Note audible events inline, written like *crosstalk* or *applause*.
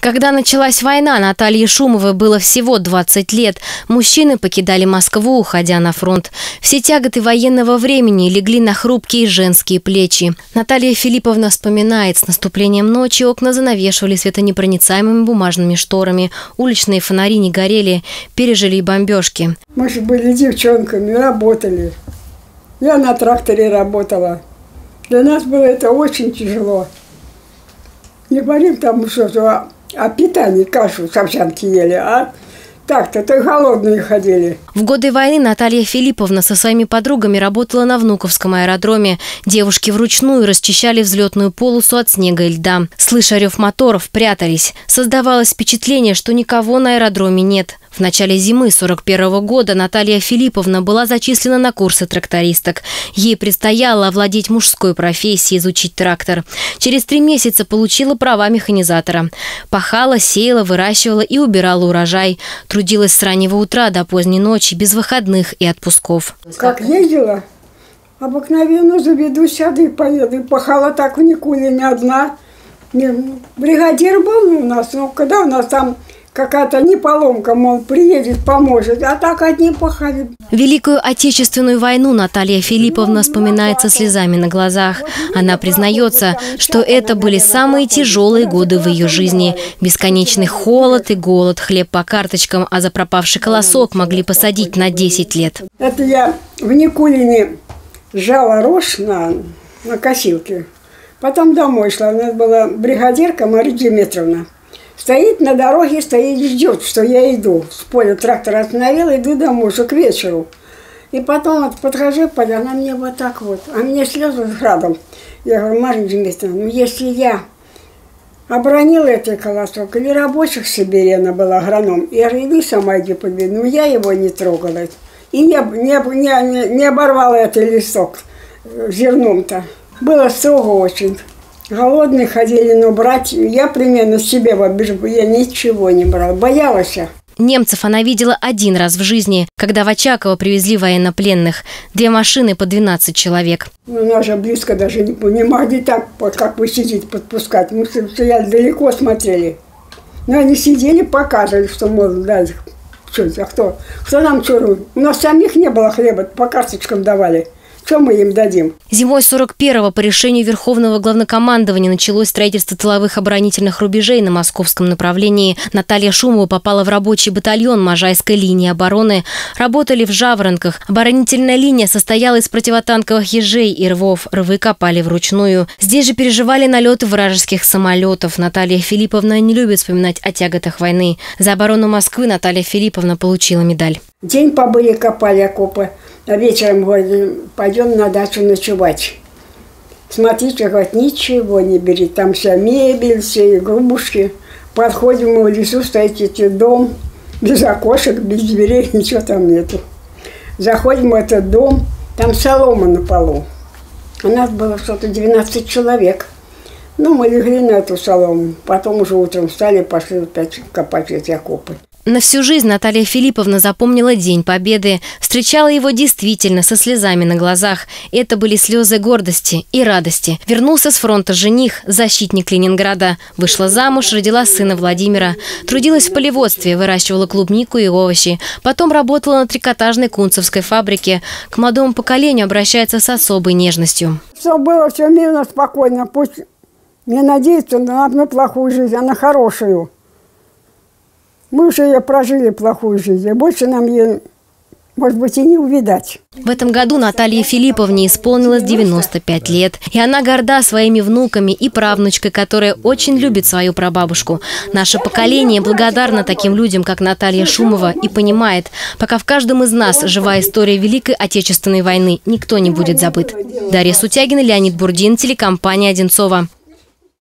Когда началась война, Наталье Шумовой было всего 20 лет. Мужчины покидали Москву, уходя на фронт. Все тяготы военного времени легли на хрупкие женские плечи. Наталья Филипповна вспоминает, с наступлением ночи окна занавешивали светонепроницаемыми бумажными шторами, уличные фонари не горели, пережили и бомбежки. Мы же были девчонками, работали. Я на тракторе работала. Для нас было это очень тяжело. Не говорим там что-то о питании, кашу с овсянки ели, а так-то, то голодные ходили. В годы войны Наталья Филипповна со своими подругами работала на Внуковском аэродроме. Девушки вручную расчищали взлетную полосу от снега и льда. Слыша рев моторов, прятались. Создавалось впечатление, что никого на аэродроме нет. В начале зимы 41 года Наталья Филипповна была зачислена на курсы трактористок. Ей предстояло овладеть мужской профессией, изучить трактор. Через три месяца получила права механизатора. Пахала, сеяла, выращивала и убирала урожай. Трудилась с раннего утра до поздней ночи, без выходных и отпусков. Как ездила, обыкновенно заведу, сяду и поеду. Пахала так в Никуле не одна. Бригадир был у нас, но когда у нас там какая-то не поломка, мол, приедет, поможет, а так одни пахали. Великую Отечественную войну Наталья Филипповна вспоминает со слезами на глазах. Она признается, что это были самые тяжелые годы в ее жизни. Бесконечный холод и голод, хлеб по карточкам, а за пропавший колосок могли посадить на 10 лет. Это я в Никулине жала рожь на, на косилке. Потом домой шла. У нас была бригадирка Мария Дмитровна. Стоит на дороге, стоит, ждет, что я иду. С поля трактор остановил, иду домой, уже к вечеру. И потом вот подхожу, она мне вот так вот, а мне слезы с градом. Я говорю, Марья Дмитриевна, ну если я обронила этот колосок, или рабочих себе она была агроном, я же иду сама иди победу, но я его не трогала. И не, не, не, не оборвала этот листок зерном-то. Было строго очень. Голодные ходили, но брать я примерно себе в обижу, я ничего не брала, боялась я. Немцев она видела один раз в жизни, когда в Очаково привезли военнопленных. Две машины по 12 человек. Ну, нас же близко даже не, могли так, как вы сидите, подпускать. Мы стояли далеко, смотрели. Но они сидели, показывали, что, можно дать. что, а кто? Кто нам что? У нас самих не было хлеба, по карточкам давали. Что мы им дадим? Зимой 41-го по решению Верховного главнокомандования началось строительство тыловых оборонительных рубежей на московском направлении. Наталья Шумова попала в рабочий батальон Можайской линии обороны. Работали в Жаворонках. Оборонительная линия состояла из противотанковых ежей и рвов. Рвы копали вручную. Здесь же переживали налеты вражеских самолетов. Наталья Филипповна не любит вспоминать о тяготах войны. За оборону Москвы Наталья Филипповна получила медаль. День побыли, копали окопы. А вечером говорит, пойдем на дачу ночевать. Смотрите, говорит, ничего не бери, там вся мебель, все игрушки. Подходим в лесу, стоит эти дом, без окошек, без дверей, *laughs* ничего там нету. Заходим в этот дом, там солома на полу. У нас было что-то 12 человек. Ну, мы легли на эту солому. Потом уже утром встали пошли опять копать эти окопы. На всю жизнь Наталья Филипповна запомнила День Победы, встречала его действительно со слезами на глазах. Это были слезы гордости и радости. Вернулся с фронта жених, защитник Ленинграда. Вышла замуж, родила сына Владимира. Трудилась в полеводстве, выращивала клубнику и овощи. Потом работала на трикотажной кунцевской фабрике. К молодому поколению обращается с особой нежностью. Все было, все мирно, спокойно. Пусть не надеются на одну плохую жизнь, а на хорошую. Мы уже ее прожили плохую жизнь, и больше нам ее, может быть, и не увидать. В этом году Наталье Филипповне исполнилось 95 лет. И она горда своими внуками и правнучкой, которая очень любит свою прабабушку. Наше поколение благодарно таким людям, как Наталья Шумова, и понимает, пока в каждом из нас жива история Великой Отечественной войны, никто не будет забыт. Дарья Сутягина, Леонид Бурдин, телекомпания «Одинцова».